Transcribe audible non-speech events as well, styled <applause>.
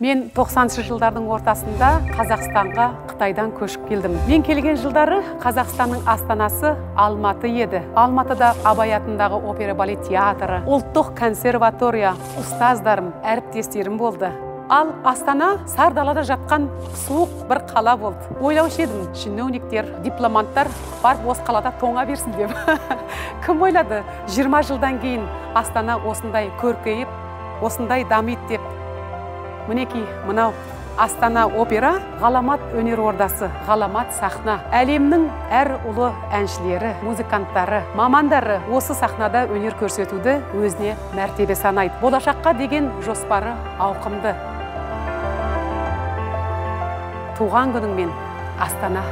мен 90 жылдардың ортасында қазақстанға қытайдан көшіп келдім. Мен келген жылдары қазақстанның астанасы алматы еді. Алматыда абай атындағы опера балет театры ұлттық консерватория ұстаздарым әріптестерім болды. Ал астана сар далада жатқан суық бір қала болды. Ойлаушы едім чиновниктер дипломанттар барып осы қалада тоңа берсін деп. <laughs> Кім ойлады 20 жылдан кейін астана осындай көркейіп осындай дамиды деп. Мінекей мынау астана опера ғаламат өнер ордасы ғаламат сахна. Әлемнің әр ұлы әншілері музыканттары мамандары осы сахнада өнер көрсетуді өзіне мәртебе санайды. Болашаққа деген жоспары ауқымды. Туған күніңмен астана.